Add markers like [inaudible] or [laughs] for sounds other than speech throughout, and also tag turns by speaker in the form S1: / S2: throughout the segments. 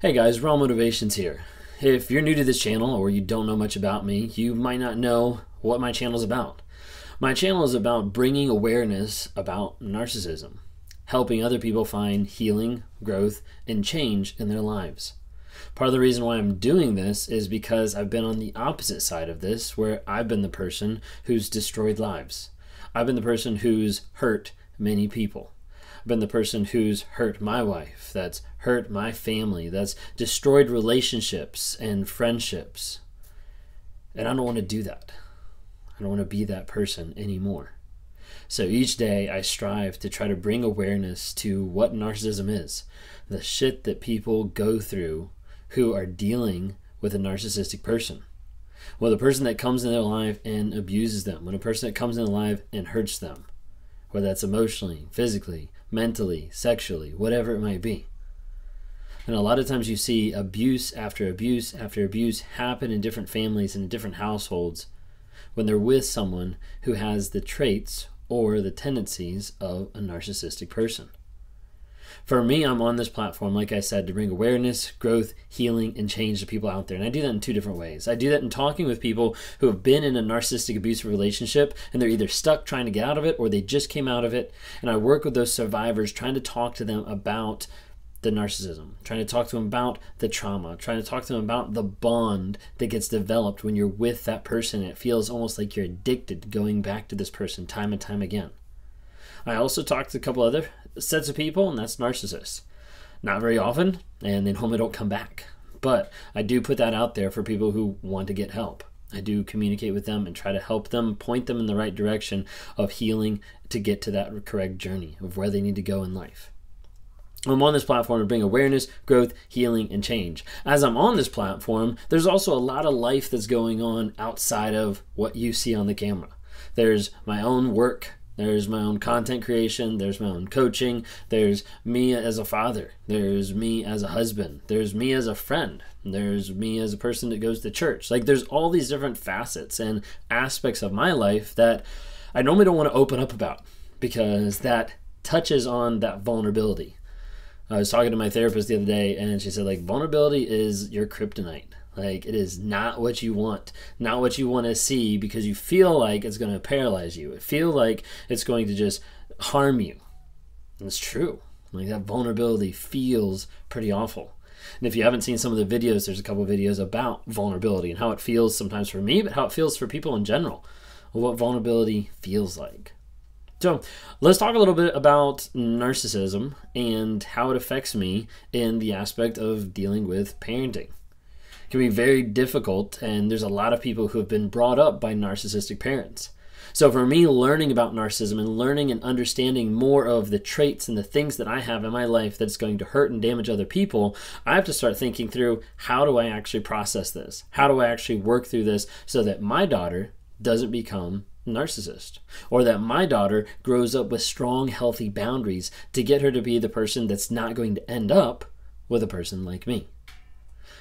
S1: Hey guys, Raw Motivations here. If you're new to this channel or you don't know much about me, you might not know what my channel is about. My channel is about bringing awareness about narcissism, helping other people find healing, growth, and change in their lives. Part of the reason why I'm doing this is because I've been on the opposite side of this, where I've been the person who's destroyed lives. I've been the person who's hurt many people been the person who's hurt my wife, that's hurt my family, that's destroyed relationships and friendships. And I don't want to do that. I don't want to be that person anymore. So each day I strive to try to bring awareness to what narcissism is, the shit that people go through who are dealing with a narcissistic person. Well, the person that comes in their life and abuses them, when a person that comes in their life and hurts them, whether that's emotionally, physically, mentally, sexually, whatever it might be. And a lot of times you see abuse after abuse after abuse happen in different families and in different households when they're with someone who has the traits or the tendencies of a narcissistic person. For me, I'm on this platform, like I said, to bring awareness, growth, healing, and change to people out there. And I do that in two different ways. I do that in talking with people who have been in a narcissistic abusive relationship and they're either stuck trying to get out of it or they just came out of it. And I work with those survivors trying to talk to them about the narcissism, trying to talk to them about the trauma, trying to talk to them about the bond that gets developed when you're with that person. It feels almost like you're addicted to going back to this person time and time again. I also talked to a couple other sets of people, and that's narcissists. Not very often, and they normally don't come back. But I do put that out there for people who want to get help. I do communicate with them and try to help them, point them in the right direction of healing to get to that correct journey of where they need to go in life. I'm on this platform to bring awareness, growth, healing, and change. As I'm on this platform, there's also a lot of life that's going on outside of what you see on the camera. There's my own work there's my own content creation. There's my own coaching. There's me as a father. There's me as a husband. There's me as a friend. There's me as a person that goes to church. Like, there's all these different facets and aspects of my life that I normally don't want to open up about because that touches on that vulnerability. I was talking to my therapist the other day, and she said, like, vulnerability is your kryptonite. Like it is not what you want, not what you want to see because you feel like it's going to paralyze you. It feel like it's going to just harm you. And it's true. Like that vulnerability feels pretty awful. And if you haven't seen some of the videos, there's a couple videos about vulnerability and how it feels sometimes for me, but how it feels for people in general. What vulnerability feels like. So let's talk a little bit about narcissism and how it affects me in the aspect of dealing with parenting can be very difficult, and there's a lot of people who have been brought up by narcissistic parents. So, for me, learning about narcissism and learning and understanding more of the traits and the things that I have in my life that's going to hurt and damage other people, I have to start thinking through how do I actually process this? How do I actually work through this so that my daughter doesn't become narcissist or that my daughter grows up with strong healthy boundaries to get her to be the person that's not going to end up with a person like me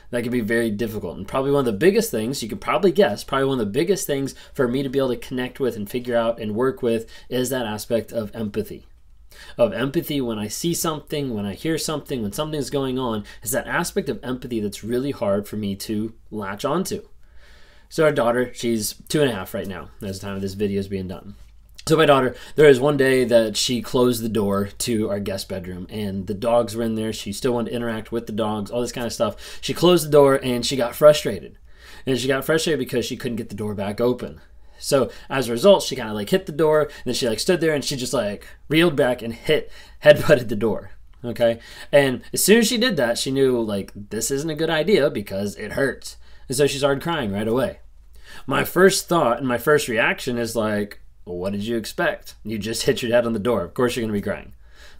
S1: that can be very difficult. And probably one of the biggest things, you could probably guess, probably one of the biggest things for me to be able to connect with and figure out and work with is that aspect of empathy. Of empathy when I see something, when I hear something, when something's going on, is that aspect of empathy that's really hard for me to latch onto. So, our daughter, she's two and a half right now, as the time of this video is being done. So my daughter, there was one day that she closed the door to our guest bedroom, and the dogs were in there. She still wanted to interact with the dogs, all this kind of stuff. She closed the door, and she got frustrated, and she got frustrated because she couldn't get the door back open. So as a result, she kind of like hit the door, and then she like stood there, and she just like reeled back and hit headbutted the door. Okay, and as soon as she did that, she knew like this isn't a good idea because it hurts, and so she started crying right away. My first thought and my first reaction is like, well, what did you expect? You just [laughs] hit your head on the door. Of course you're going to be crying.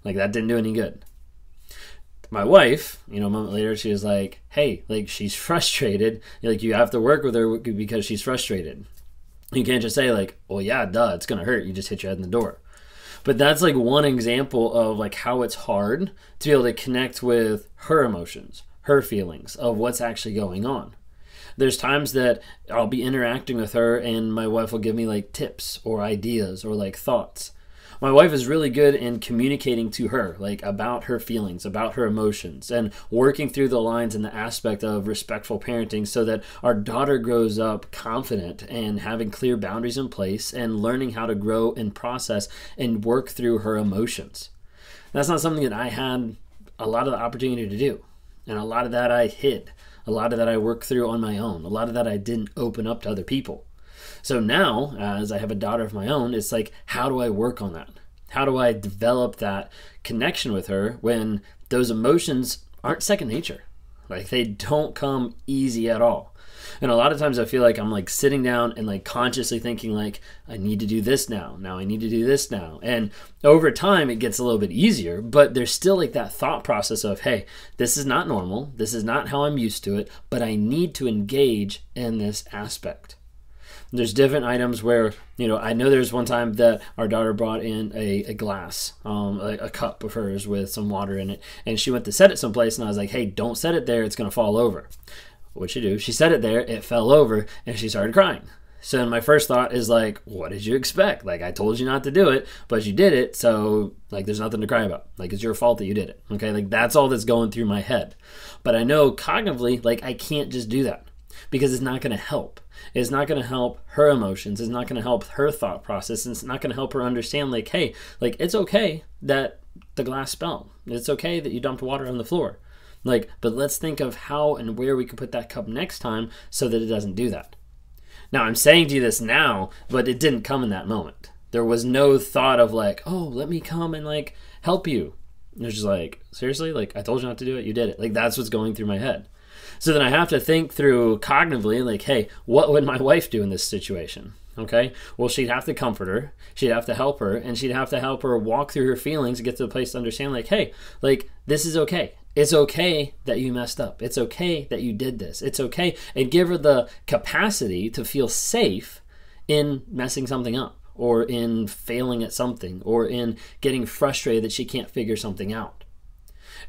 S1: Like, that didn't do any good. My wife, you know, a moment later, she was like, hey, like, she's [laughs] frustrated. Like, you have to work with her because she's frustrated. You can't just say, like, well, yeah, duh, it's going to hurt. You just hit your head in the door. But that's like one example of like how it's hard to be able to connect with her emotions, her feelings of what's actually going on there's times that I'll be interacting with her and my wife will give me like tips or ideas or like thoughts. my wife is really good in communicating to her, like about her feelings, about her emotions, and working through the lines and the aspect of respectful parenting so that our daughter grows up confident and having clear boundaries in place and learning how to grow and process and work through her emotions. That's not something that I had a lot of the opportunity to do. And a lot of that I hid. A lot of that I worked through on my own. A lot of that I didn't open up to other people. So now, as I have a daughter of my own, it's like, how do I work on that? How do I develop that connection with her when those emotions aren't second nature? Like they don't come easy at all. And a lot of times I feel like I'm like sitting down and like consciously thinking like I need to do this now. Now I need to do this now. And over time it gets a little bit easier, but there's still like that thought process of, hey, this is not normal. This is not how I'm used to it, but I need to engage in this aspect there's different items where you know i know there's one time that our daughter brought in a, a glass um, a, a, cup of hers with some water in it and she went to set it someplace and i was like hey don't set it there it's going to fall over What'd she do? She said it there, it fell over, and she started crying. So my first thought is like, what did you expect? Like I told you not to do it, but you did it, so like there's nothing to cry about. Like it's your fault that you did it. Okay? Like that's all that's going through my head. But I know cognitively like I can't just do that because it's not going to help. It's not going to help her emotions. It's not going to help her thought process. And It's not going to help her understand like, hey, like it's okay that the glass fell. It's okay that you dumped water on the floor. Like, but let's think of how and where we could put that cup next time so that it doesn't do that. Now, I'm saying to you this now, but it didn't come in that moment. There was no thought of like, oh, let me come and like help you. It was just like, seriously? Like, I told you not to do it, you did it. Like, that's what's going through my head. So then I have to think through cognitively, like, hey, what would my wife do in this situation? Okay. Well, she'd have to comfort her. She'd have to help her, and she'd have to help her walk through her feelings, and get to the place to understand, like, hey, like this is okay. It's okay that you messed up. It's okay that you did this. It's okay, and give her the capacity to feel safe in messing something up, or in failing at something, or in getting frustrated that she can't figure something out.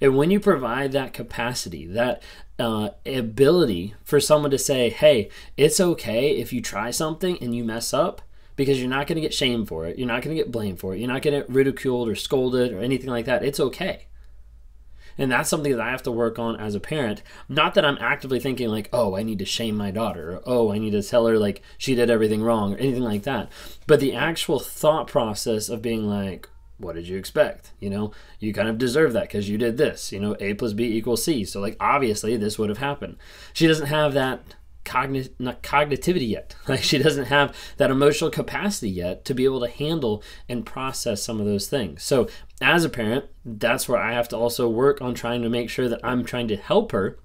S1: And when you provide that capacity, that uh, ability for someone to say, hey, it's okay if you try something and you mess up because you're not going to get shamed for it. You're not going to get blamed for it. You're not going to get ridiculed or scolded or anything like that. It's okay. And that's something that I have to work on as a parent. Not that I'm actively thinking, like, oh, I need to shame my daughter, or oh, I need to tell her, like, she did everything wrong, or anything like that. But the actual thought process of being like, what did you expect? You know, you kind of deserve that because you did this. You know, A plus B equals C. So, like, obviously, this would have happened. She doesn't have that cogni- not cognitivity yet. [laughs] Like, she doesn't have that emotional capacity yet to be able to handle and process some of those things. So, as a parent, that's where I have to also work on trying to make sure that I'm trying to help her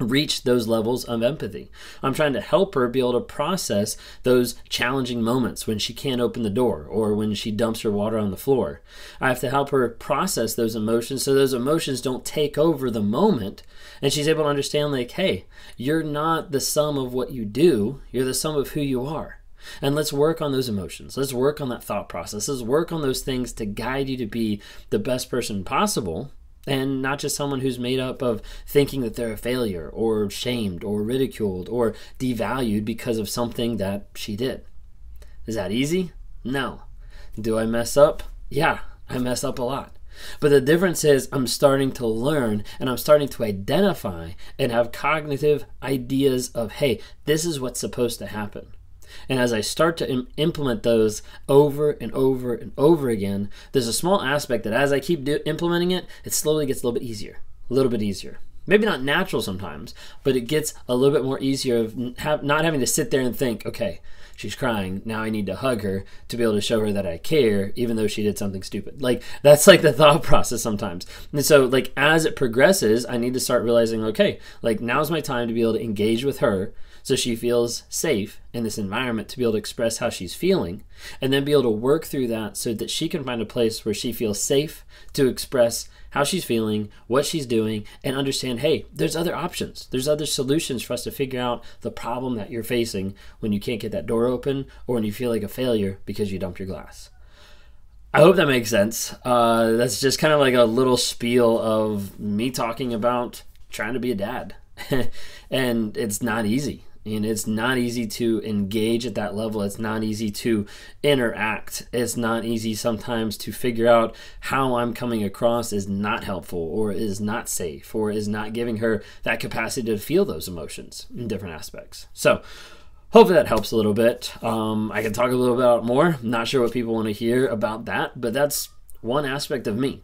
S1: reach those levels of empathy. I'm trying to help her be able to process those challenging moments when she can't open the door or when she dumps her water on the floor. I have to help her process those emotions so those emotions don't take over the moment and she's able to understand like, hey, you're not the sum of what you do, you're the sum of who you are. And let's work on those emotions. Let's work on that thought process. Let's work on those things to guide you to be the best person possible and not just someone who's made up of thinking that they're a failure or shamed or ridiculed or devalued because of something that she did. Is that easy? No. Do I mess up? Yeah, I mess up a lot. But the difference is I'm starting to learn and I'm starting to identify and have cognitive ideas of, hey, this is what's supposed to happen. And as I start to Im- implement those over and over and over again, there's a small aspect that as I keep do- implementing it, it slowly gets a little bit easier, a little bit easier. Maybe not natural sometimes, but it gets a little bit more easier of not having to sit there and think, okay, she's crying. Now I need to hug her to be able to show her that I care, even though she did something stupid. Like that's like the thought [laughs] process sometimes. And so, like as it progresses, I need to start realizing, okay, like now's my time to be able to engage with her so she feels safe in this environment to be able to express how she's feeling and then be able to work through that so that she can find a place where she feels safe to express how she's feeling, what she's doing, and understand hey, there's other options. There's other solutions for us to figure out the problem that you're facing when you can't get that door open or when you feel like a failure because you dumped your glass. I hope that makes sense. Uh, that's just kind of like a little spiel of me talking about trying to be a dad. [laughs] and it's not easy and it's not easy to engage at that level. It's not easy to interact. It's not easy sometimes to figure out how I'm coming across is not helpful or is not safe or is not giving her that capacity to feel those emotions in different aspects. So, hopefully that helps a little bit. Um, I can talk a little bit more. Not sure what people want to hear about that, but that's one aspect of me.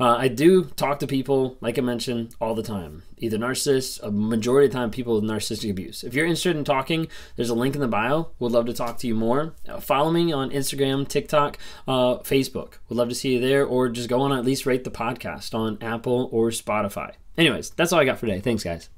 S1: Uh, I do talk to people, like I mentioned, all the time. Either narcissists, a majority of the time, people with narcissistic abuse. If you're interested in talking, there's a link in the bio. Would love to talk to you more. Uh, follow me on Instagram, TikTok, uh, Facebook. Would love to see you there, or just go on at least rate the podcast on Apple or Spotify. Anyways, that's all I got for today. Thanks, guys.